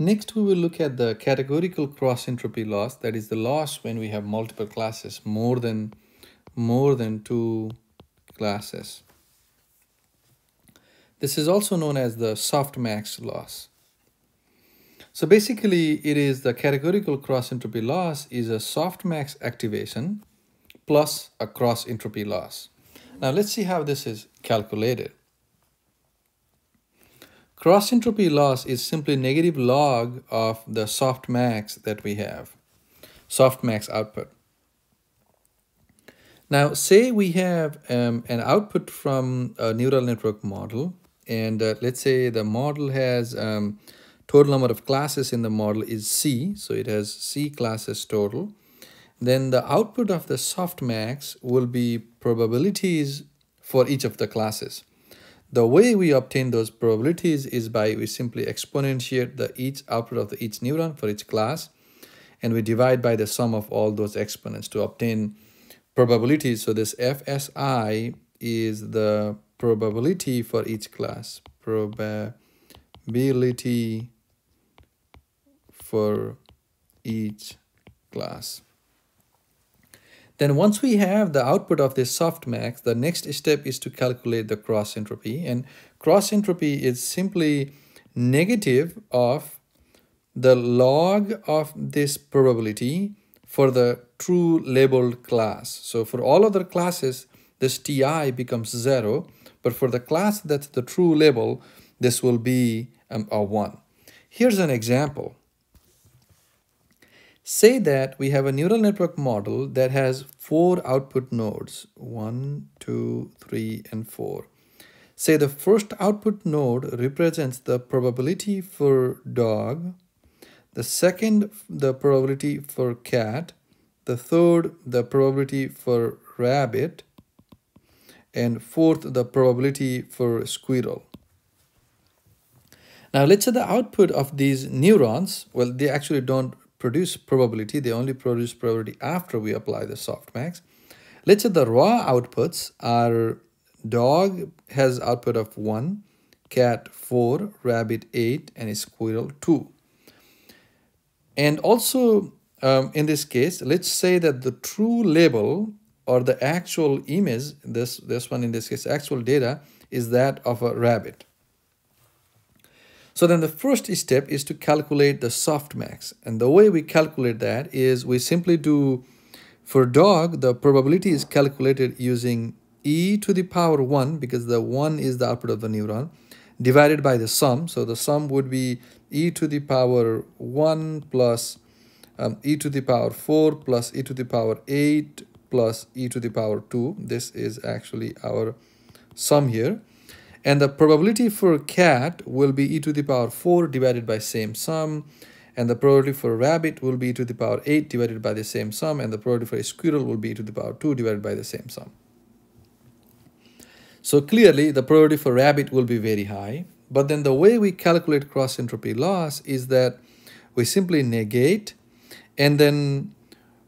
Next, we will look at the categorical cross entropy loss. That is the loss when we have multiple classes, more than, more than two classes. This is also known as the softmax loss. So basically, it is the categorical cross entropy loss is a softmax activation plus a cross entropy loss. Now let's see how this is calculated. Cross entropy loss is simply negative log of the softmax that we have, softmax output. Now, say we have um, an output from a neural network model, and uh, let's say the model has um, total number of classes in the model is C, so it has C classes total. Then the output of the softmax will be probabilities for each of the classes. The way we obtain those probabilities is by we simply exponentiate the each output of the each neuron for each class and we divide by the sum of all those exponents to obtain probabilities. So this FSI is the probability for each class. Probability for each class. Then once we have the output of this softmax, the next step is to calculate the cross entropy. And cross entropy is simply negative of the log of this probability for the true labeled class. So for all other classes, this ti becomes zero, but for the class that's the true label, this will be um, a one. Here's an example. Say that we have a neural network model that has four output nodes, one, two, three, and four. Say the first output node represents the probability for dog, the second, the probability for cat, the third, the probability for rabbit, and fourth, the probability for squirrel. Now let's say the output of these neurons, well, they actually don't produce probability. They only produce probability after we apply the softmax. Let's say the raw outputs are dog has output of 1, cat 4, rabbit 8, and a squirrel 2. And also, um, in this case, let's say that the true label or the actual image, this, this one in this case, actual data, is that of a rabbit. So then the first step is to calculate the softmax. And the way we calculate that is we simply do, for dog, the probability is calculated using e to the power 1 because the 1 is the output of the neuron divided by the sum. So the sum would be e to the power 1 plus um, e to the power 4 plus e to the power 8 plus e to the power 2. This is actually our sum here. And the probability for cat will be e to the power 4 divided by same sum. And the probability for rabbit will be e to the power 8 divided by the same sum. And the probability for a squirrel will be e to the power 2 divided by the same sum. So clearly, the probability for rabbit will be very high. But then the way we calculate cross entropy loss is that we simply negate and then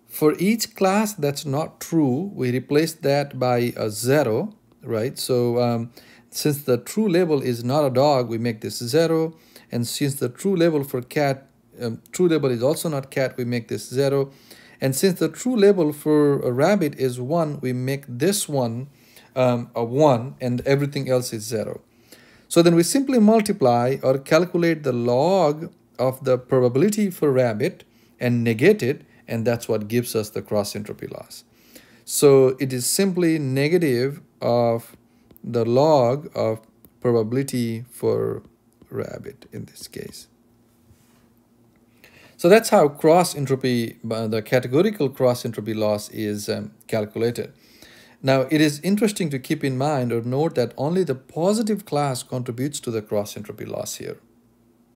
for each class that's not true, we replace that by a zero, right? So um, since the true label is not a dog, we make this 0. And since the true label for cat, um, true label is also not cat, we make this 0. And since the true label for a rabbit is 1, we make this one um, a 1 and everything else is 0. So then we simply multiply or calculate the log of the probability for rabbit and negate it and that's what gives us the cross entropy loss. So it is simply negative of the log of probability for rabbit in this case. So that's how cross entropy, uh, the categorical cross entropy loss is um, calculated. Now, it is interesting to keep in mind or note that only the positive class contributes to the cross entropy loss here.